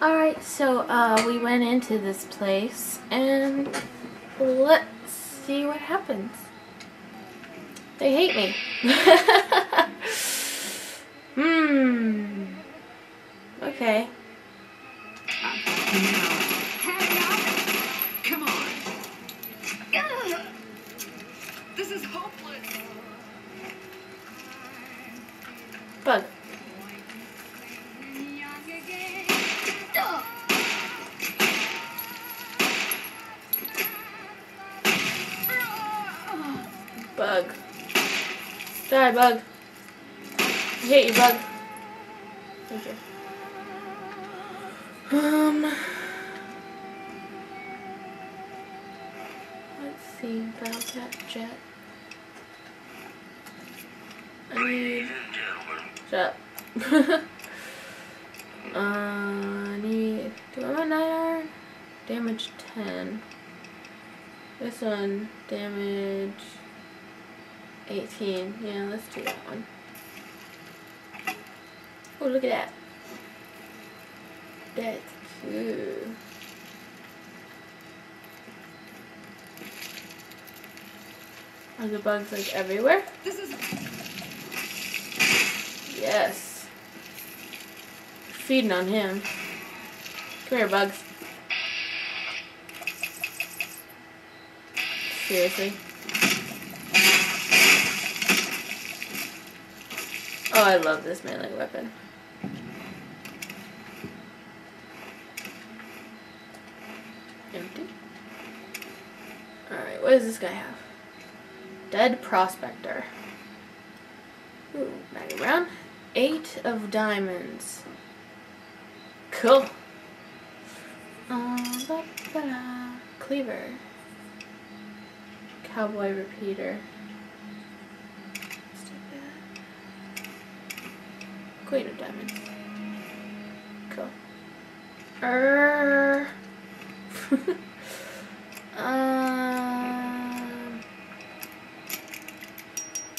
Alright, so uh, we went into this place and let's see what happens. They hate me. hmm. Okay. Come on. This is hopeless. Bug. Die, bug. I hate you, bug. Thank you. Um. Let's see. Battlecat jet. I need. Shut up. uh, I need. Do I want 9 iron? Damage 10. This one, damage 18. Yeah, let's do that one. Oh, look at that. That's cute. Are the bugs like everywhere? This is Yes. Feeding on him. Come here, bugs. Seriously. Oh, I love this melee weapon. Empty. Alright, what does this guy have? Dead Prospector. Ooh, Maggie Brown. Eight of diamonds. Cool. Uh, ba, ba, da. Cleaver. Cowboy repeater. Let's take that. Queen of diamonds. Cool. Err. um.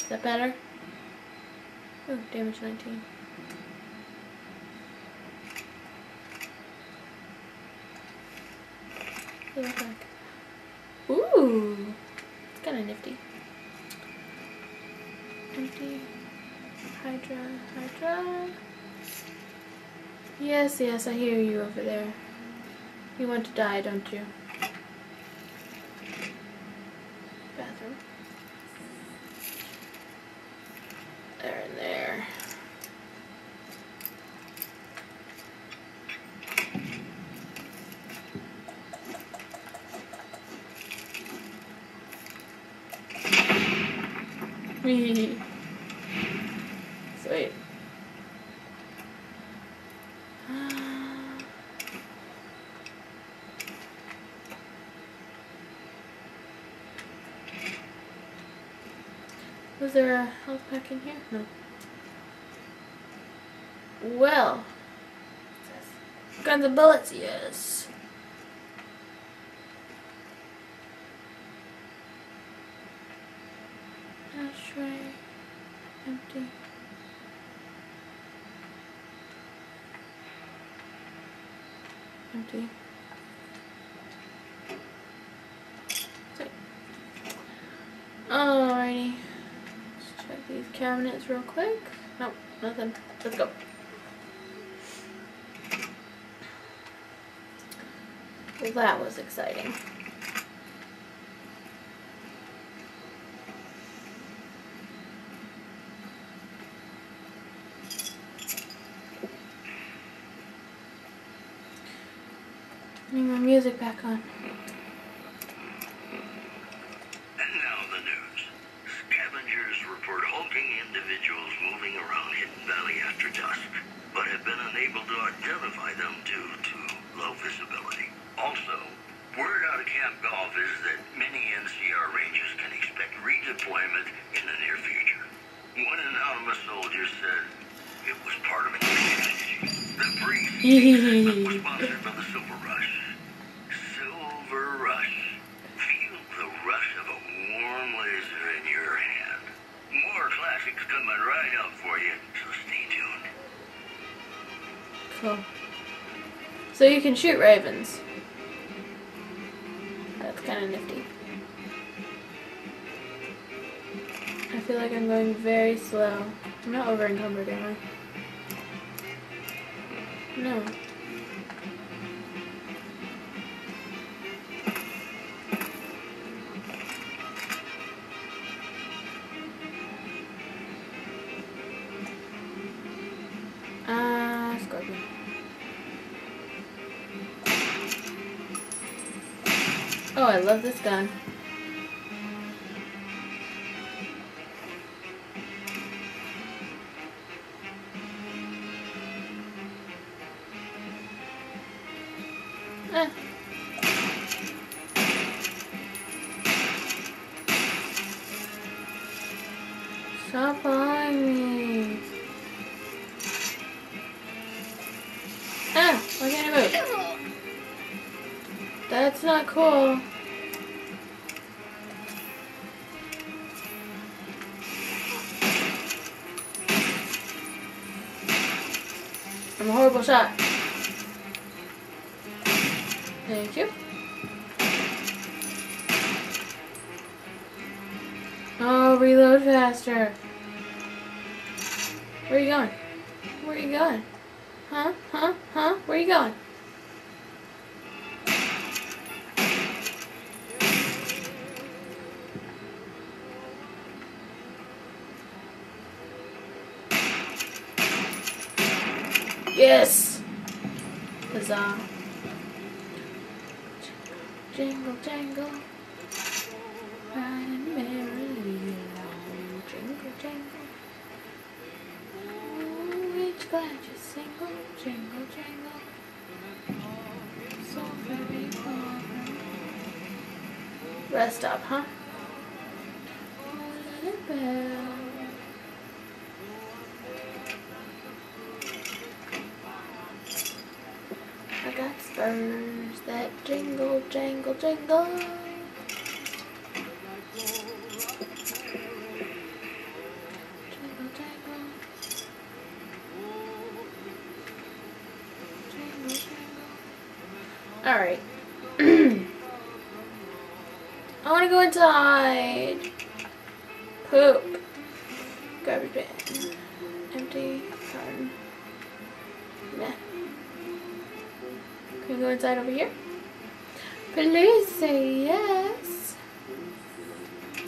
Is that better? Oh, damage 19. What do you look like? Ooh, it's kind of nifty. Empty. Hydra, Hydra. Yes, yes, I hear you over there. You want to die, don't you? Bathroom. There and there. Sweet. Was there a health pack in here? No. Well. Guns and bullets, yes. Ashtray. Empty. Empty. Alrighty. Let's check these cabinets real quick. Nope, nothing. Let's go. Well, that was exciting. Need my music back on. And now the news. Scavengers report hulking individuals moving around Hidden Valley after dusk, but been to identify them due to low visibility. Also, word out of Camp Golf is that many NCR Rangers can expect redeployment in the near future. One anonymous soldier said it was part of a strategy. The brief was sponsored by the Silver Rush. Silver Rush. Feel the rush of a warm laser in your hand. More classics coming right up for you, so stay. Cool. So you can shoot ravens. That's kind of nifty. I feel like I'm going very slow. I'm not over encumbered, am I? No. I love this gun. Eh. Stop following me. Ah, why can't I move? That's not cool. I'm shot. Thank you. Oh, reload faster. Where are you going? Where are you going? Huh? Huh? Huh? Where are you going? Yes! Huzzah. Jingle, jangle. Riding merrily along. Jingle, jangle. Ooh, each glad you're single. Jingle, jangle. So very far. Rest stop, huh? That jingle, jangle, jingle. Alright. I want to go inside. Poop. Garbage bin. Empty. Can we go inside over here? Please say yes.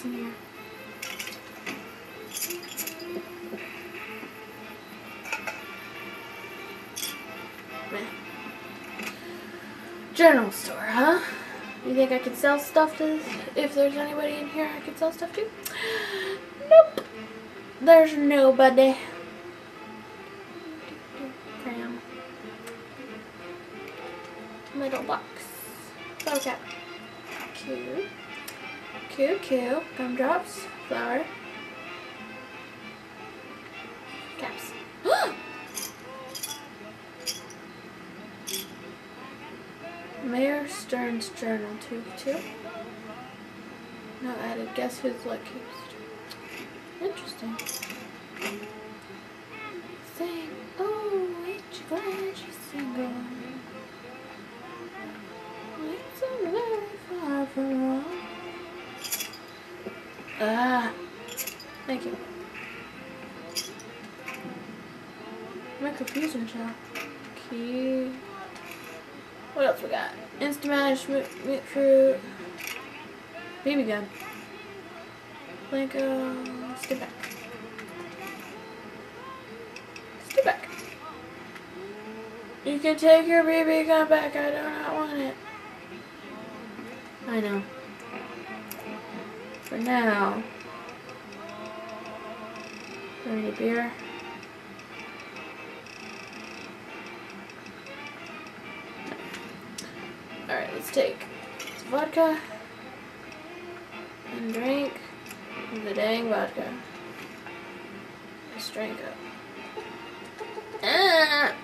In here? General store, huh? You think I could sell stuff to if there's anybody in here I could sell stuff to? Nope. There's nobody. Middle box. Cap. Cute. Cute, cute. Gumdrops. Flower. Caps. Mayor Stern's journal, tube two. No added. Guess who's lucky? Interesting. My confusion shell. Key. What else we got? Instamash, root, root fruit, baby gun, Lego, step back, step back. You can take your baby gun back. I do not want it. I know. For now. Ready beer. Let's take vodka and drink the dang vodka. Let's drink it. Ah!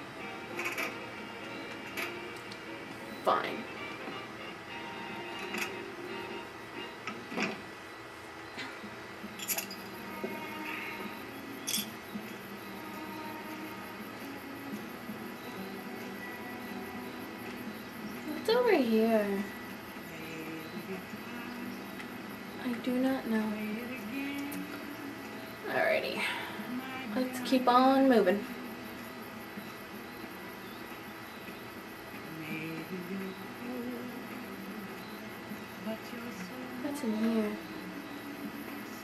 Fine. Here? I do not know. Alrighty. Let's keep on moving. What's in here?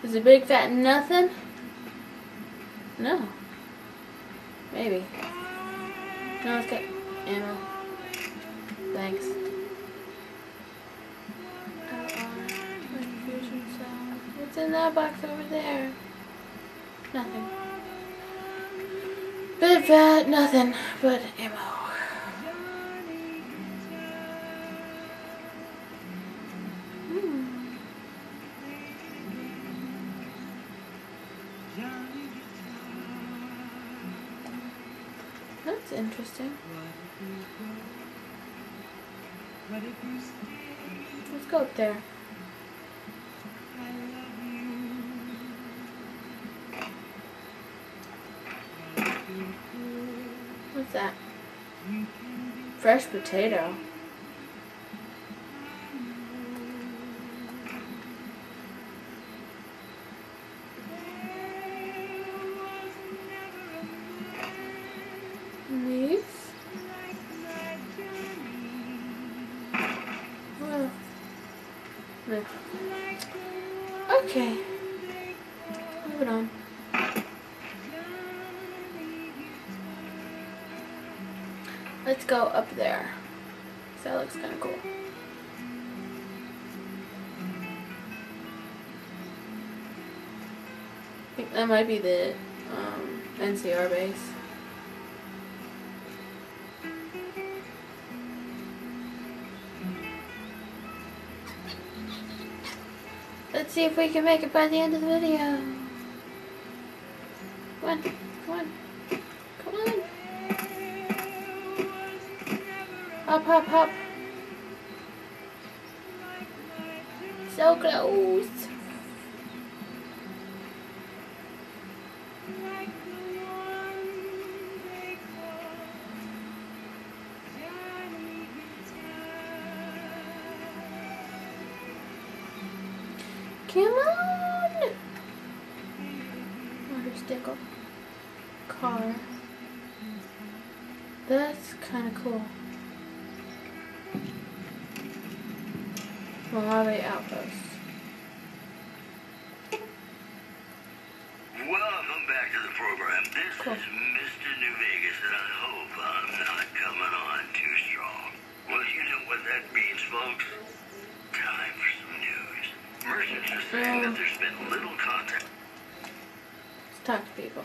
Is it big fat nothing? No. Maybe. No, it's got ammo. Box over there? Nothing. Big fat, nothing but ammo. Hmm. That's interesting. Let's go up there. What's that? Fresh potato. These? Well, no. Okay. Moving on. Let's go up there. 'Cause that looks kind of cool. I think that might be the um, NCR base. Let's see if we can make it by the end of the video. Come on, come on, Hop, up, up. So close. Come on! Stickle. Car. That's kind of cool. Mojave Outpost. Welcome back to the program. This Cool. is Mr. New Vegas, and I hope I'm not coming on too strong. Well, you know what that means, folks. Time for some news. Merchants are saying that there's been little contact. Let's talk to people.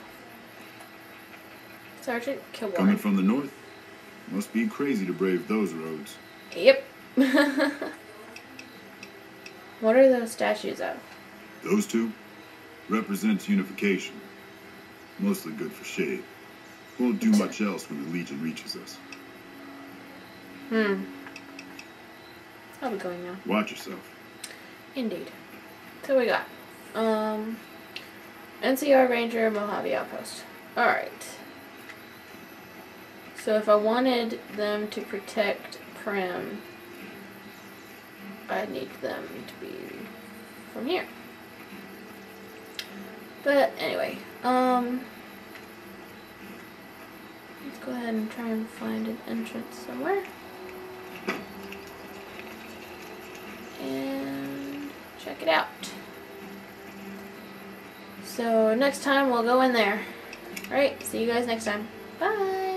Sergeant Coming from the north? Must be crazy to brave those roads. Yep. what are those statues of? Those two represents unification. Mostly good for shade. Won't do much else when the Legion reaches us. Hmm. I'll be going now. Watch yourself. Indeed. So we got um NCR Ranger Mojave Outpost. Alright. So if I wanted them to protect Primm, I need them to be from here. But anyway, um let's go ahead and try and find an entrance somewhere. and check it out. So next time we'll go in there. Alright, see you guys next time. Bye!